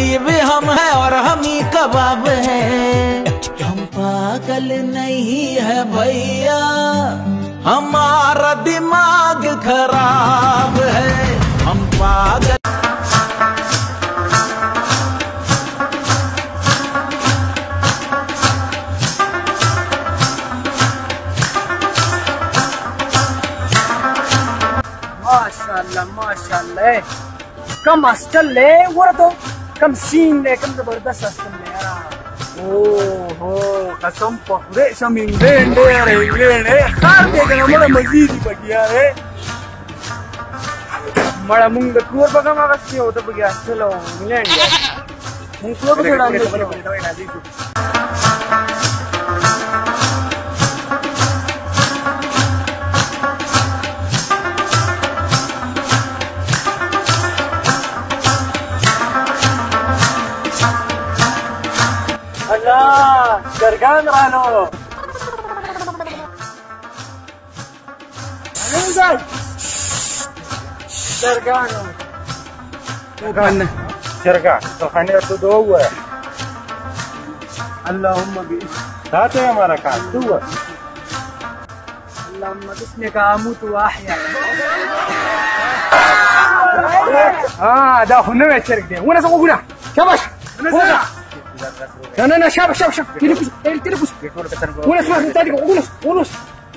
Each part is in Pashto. بھی ہم اور ہم ہی کباب ہے ہم پاگل نہیں ہے بھیا ہمارا دماغ خراب ہے ہم پاگل ماشاءاللہ ماشاءاللہ ماشاء لے وہ اللہ تو کم سین دی کم زبردست اسکم دی یاره اوهو قسم په خدای شم انګلینډ دی یاره انګلینډ دی خار دی که نه مړه مزې دي پکې یاره مړه مونږ د کور په کوم اغستې او ته پکې اصل او انګلینډ دی مونږ کور پکې ډانګل کړو گرگان رانو ننزل گرگانو گرگان گرگان خليني اتدور اللهم باسم هات يا مركان دور اللهم باسمك اموت واحيا اه ده هو نوع الشرك ده وانا سوى هنا شبش انا سوى لا لا لا شاب شاب شاب تلكوس تلكوس ونس ما تاني ونس ونس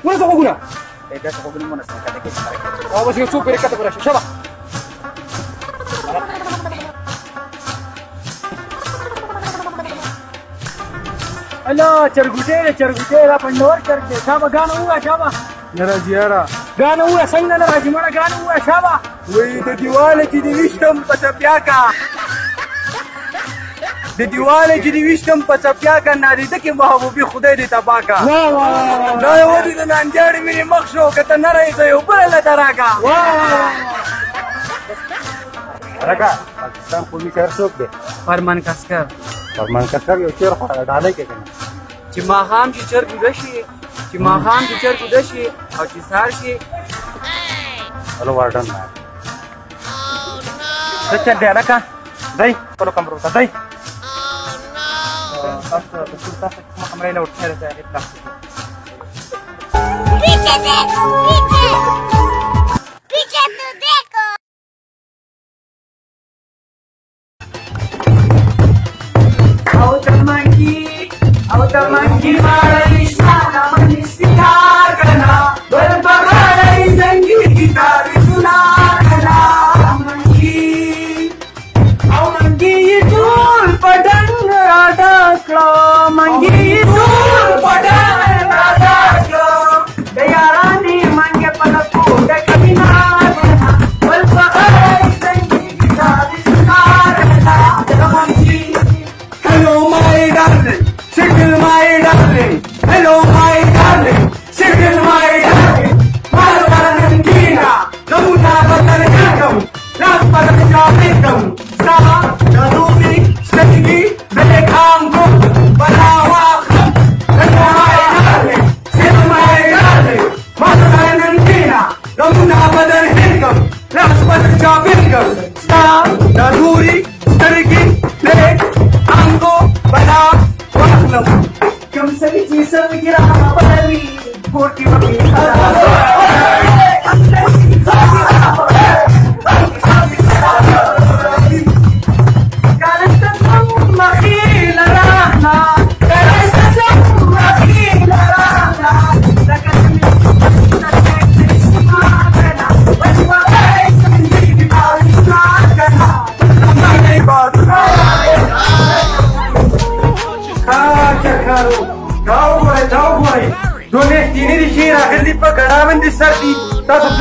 ونس وقولنا اه بس يوسف بركة برشة شباب الا چرګوټه چرګوټه را پندور چرګه لا غانو وا شابه ناراضي را غانو وا څنګه ناراضي مړه غانو وا شابه وې د دیواله کې دې وشتم په چپیا کا د دیواله چې دی وشتم په چپیا کا ناریده کې محبوبي خدای دې تبا کا وا وا دا یو دې د نانجاړي مې مخ شو کته نه راځي یو بل لا دراکا وا راکا پاکستان خو می کار څوک دی فرمان کسکر فرمان کسکر یو چیر خو ډاله کې کنه چې ما هم چې چر ګډ شي چې ما هم چې چر ګډ شي او چې سار شي هلو وارډن څه چا دی راکا دای خپل کمرو ته دای بس بسیار تاکه کم کمره ای لوت کرده داریم تا. Out the monkey, out the monkey, my. விசவுகிறான் போட்டி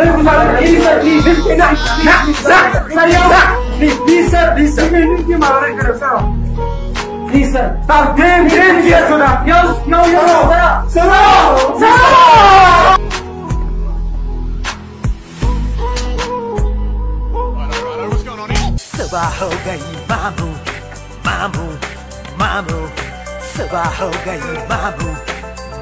Mamu, mamu, mamu, sabaho gai mamu, mamu, mamu, sabaho gai mamu.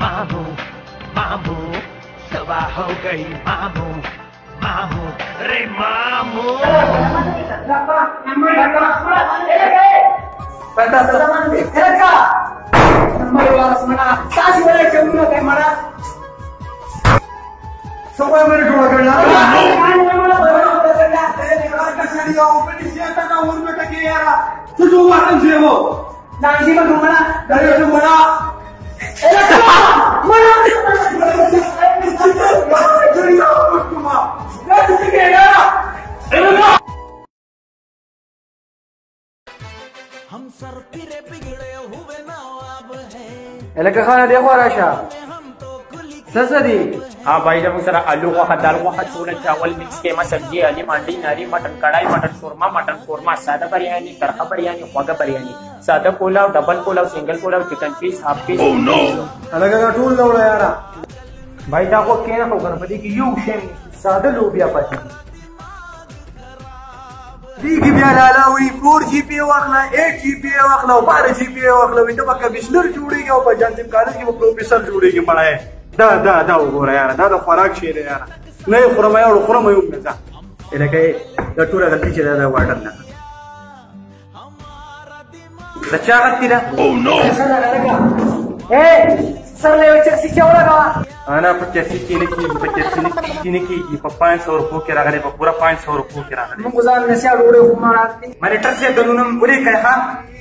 بابو بابو سوا ہو گئی بابو mamu, re mamu. ہمارا الکه خانه دی خو راشه سسدی ها بھائی جان سره آلو غوښه دال غوښه چونه چاول مکس قیمه سبزي علي مانډي ناري مټن کډای مټن قورما مټن قورما ساده بریانی ترخه بریانی خوږه بریانی ساده پولاو ډبل پولاو سنگل پولاو چکن پیس هاف پیس او نو الګا ټول نو یارا بای دا خو کینه خو کنه پدې کې یو شی ساده لوبیا پاتې دي دیګ بیا لالاوی 4 جی پی واخلا 8 جی پی واخلا 12 جی پی واخلا وینډو په کمشنر جوړیږي او په جانتیم کالج کې پروفیسر جوړیږي پړای دا دا دا وګوره یار دا د خوراک شی دی یار نه خورم یار خورم یو نه ځه الکه دا ټول غلطی چې دا دا واټر نه دا چا غلطی ده او نو اے سر له چرسی چاولا کا انا په کیسه کې نه کې په کیسه کې نه کې په 500 روپو کې راغلی په پورا 500 روپو کې راغلی موږ ځان نشي اورې خو ما راځي مې ریټر سي دلونم وړي کای ها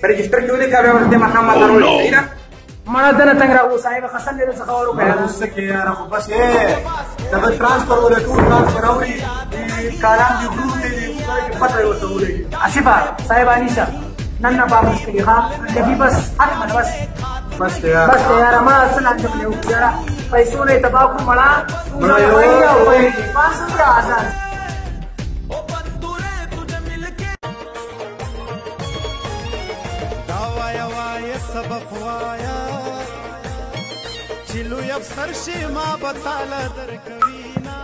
ريجستره کې وړي کا به ورته مخه ما درو لیدا ما نه دنه څنګه راو صاحب خسن دې څه خبرو کوي اوس څه کې یار خو بس اے دا به ترانسفر وړي ټول ترانسفر اوري کارام دی ګرو دې څه پټه ورته وړي اسی با صاحب انیشا نن نه پامستې ها دې بس اته بس بس یار بس یار ما اصلا انده کلیو یار پیسو نه تباہ کو مړه مړه یو وایي پاسو ته آزاد سبق وایا چې لوی افسر شي ما به تاله درکوینا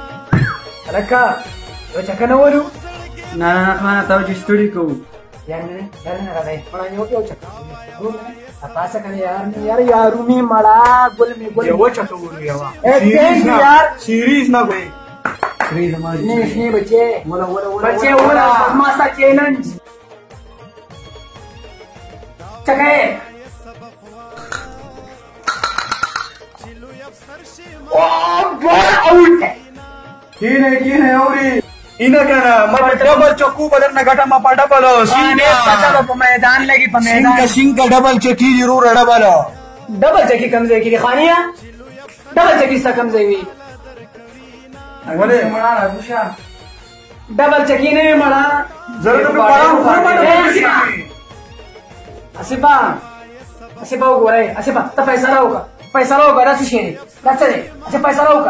رکا یو چکه نه ولو نه نه نه تاسو چې ستړي کوو سیریز نہ بھائی بچے بچے ماسا چیلنج چکے او بال آؤٹ ہے تین اوری ఇనకన మరి డబల్ చొక్కు బదర్న గటమ్మ పడబలో సీనే పడబ మైదాన్ లగి ప మైదాన్ సింక సింక డబల్ చొక్కి జరూర్ డబలో డబل చొక్కి కమ్ జై కి ఖానియా డబల్ చొక్కి సా కమ్ జై వి అగలే మరా గుషా డబల్ చొక్కి నే మరా జరూర్ పడా అసిబా అసిబా గోరే అసిబా త పైసా రావుక పైసా రావుక రాసి షేని రాసే అసిబా పైసా రావుక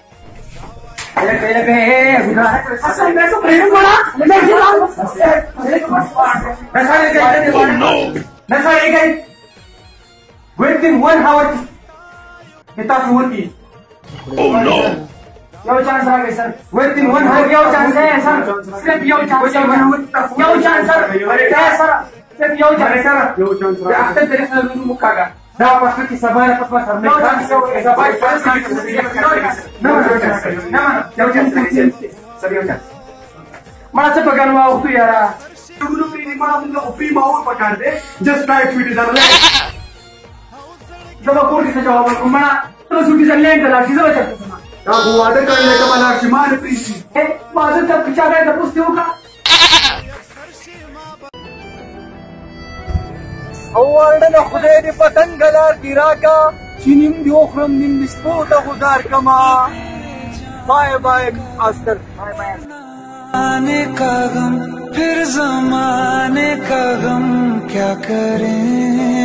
Within one hour, he thought he would be. Oh no! Your chance, sir. Within one hour, your chance, sir. Step your chance, sir. Your chance, sir. Step your chance, sir. After the rest of the room, Mukaga. دا مخکې چې سبا نه پخوا سره نه کار کوي سبا یې پاس کې نه نه نه نه یو چانس سبا یو چانس ما څه په ګڼ واوښتو یاره ټولو پرې نه ما موږ او فری ما اور پکړ دې جست ټرائی ټو دې درل دا کور کې څه جواب ورکوم ما نو سوتي ځلې ته لا شي زه بچم دا غواړم کړل ته ما لا شي ما نه پریشي ما ته څه چا دا پوښتنه وکړه او واړله خدای دې په تنګه لار کې راکا چې نیم دې وخورم نیم دې سپو ته غزار کما بای بای استر بای بای आने का गम फिर जमाने का गम क्या करें